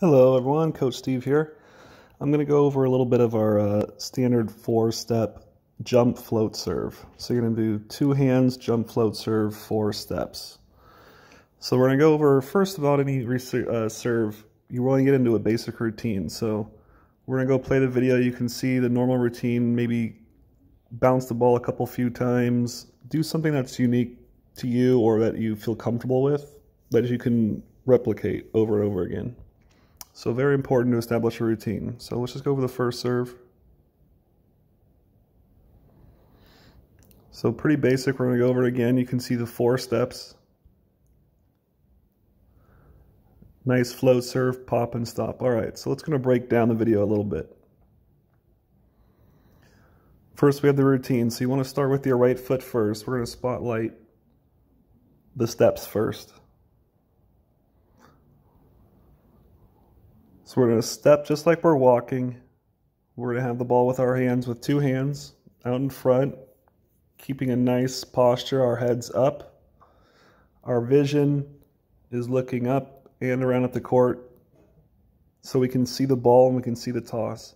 Hello everyone, Coach Steve here. I'm going to go over a little bit of our uh, standard four-step jump float serve. So you're going to do two hands, jump float serve, four steps. So we're going to go over, first of all, any uh, serve, you want to get into a basic routine. So we're going to go play the video. You can see the normal routine, maybe bounce the ball a couple few times, do something that's unique to you or that you feel comfortable with that you can replicate over and over again. So very important to establish a routine. So let's just go over the first serve. So pretty basic, we're gonna go over it again. You can see the four steps. Nice float serve, pop and stop. All right, so let's gonna break down the video a little bit. First, we have the routine. So you wanna start with your right foot first. We're gonna spotlight the steps first. So we're going to step just like we're walking. We're going to have the ball with our hands, with two hands out in front, keeping a nice posture, our heads up. Our vision is looking up and around at the court so we can see the ball and we can see the toss.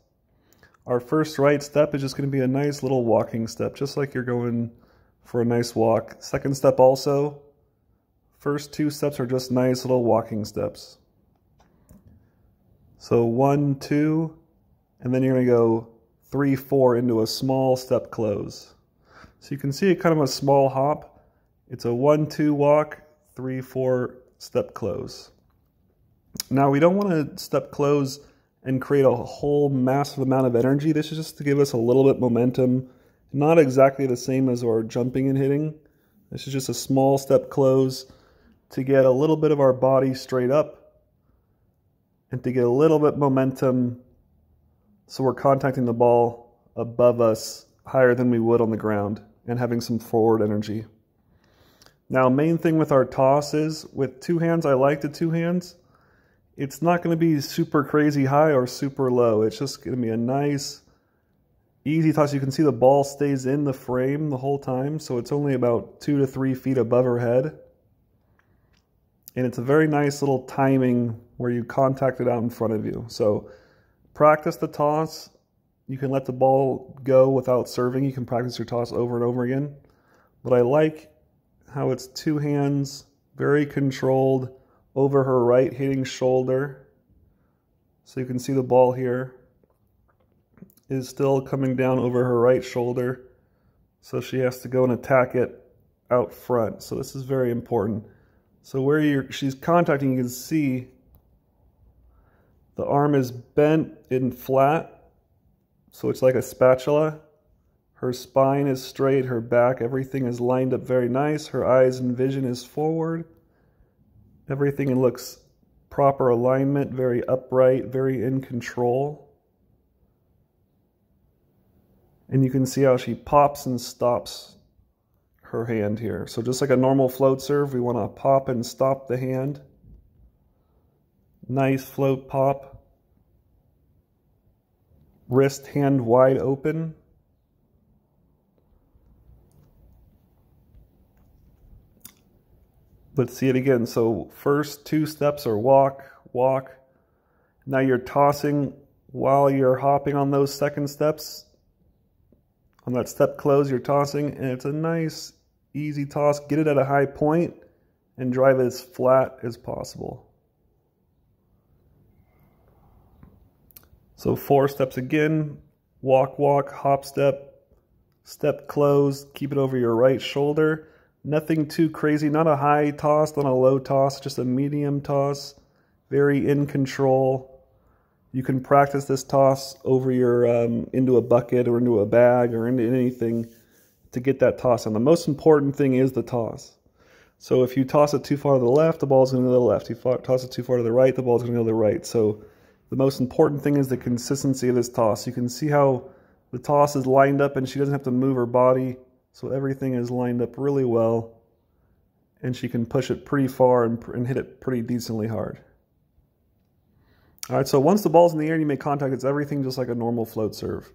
Our first right step is just going to be a nice little walking step, just like you're going for a nice walk. Second step also, first two steps are just nice little walking steps. So one, two, and then you're to go three, four into a small step close. So you can see it kind of a small hop. It's a one, two walk, three, four step close. Now we don't want to step close and create a whole massive amount of energy. This is just to give us a little bit momentum. Not exactly the same as our jumping and hitting. This is just a small step close to get a little bit of our body straight up and to get a little bit momentum so we're contacting the ball above us higher than we would on the ground and having some forward energy. Now, main thing with our toss is with two hands, I like the two hands. It's not going to be super crazy high or super low. It's just going to be a nice, easy toss. You can see the ball stays in the frame the whole time, so it's only about two to three feet above her head. And it's a very nice little timing where you contact it out in front of you. So practice the toss. You can let the ball go without serving. You can practice your toss over and over again. But I like how it's two hands, very controlled, over her right hitting shoulder. So you can see the ball here is still coming down over her right shoulder. So she has to go and attack it out front. So this is very important. So where she's contacting, you can see the arm is bent and flat, so it's like a spatula. Her spine is straight, her back, everything is lined up very nice. Her eyes and vision is forward. Everything looks proper alignment, very upright, very in control. And you can see how she pops and stops her hand here. So just like a normal float serve, we want to pop and stop the hand. Nice float pop. Wrist hand wide open. Let's see it again. So first two steps are walk, walk. Now you're tossing while you're hopping on those second steps. On that step close, you're tossing, and it's a nice, easy toss. Get it at a high point and drive it as flat as possible. So four steps again, walk, walk, hop, step, step close, keep it over your right shoulder. Nothing too crazy, not a high toss, not a low toss, just a medium toss. Very in control. You can practice this toss over your um, into a bucket or into a bag or into anything to get that toss. And the most important thing is the toss. So if you toss it too far to the left, the ball's going to go to the left. If you toss it too far to the right, the ball's going to go to the right. So the most important thing is the consistency of this toss. You can see how the toss is lined up and she doesn't have to move her body. So everything is lined up really well. And she can push it pretty far and, and hit it pretty decently hard. All right, so once the ball's in the air and you make contact, it's everything just like a normal float serve.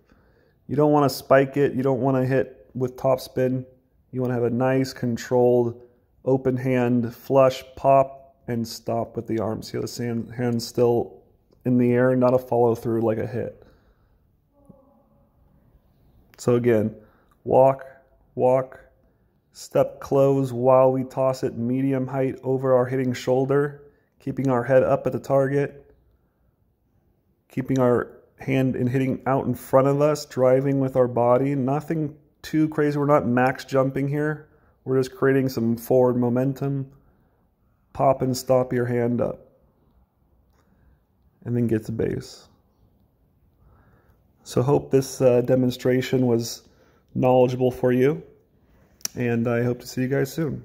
You don't want to spike it. You don't want to hit with top spin. You want to have a nice, controlled, open hand, flush, pop, and stop with the arms. See how the hand, hand's still in the air, not a follow through like a hit. So again, walk, walk, step close while we toss it medium height over our hitting shoulder, keeping our head up at the target, keeping our hand in hitting out in front of us, driving with our body. Nothing too crazy. We're not max jumping here. We're just creating some forward momentum. Pop and stop your hand up. And then get to base. So hope this uh, demonstration was knowledgeable for you. And I hope to see you guys soon.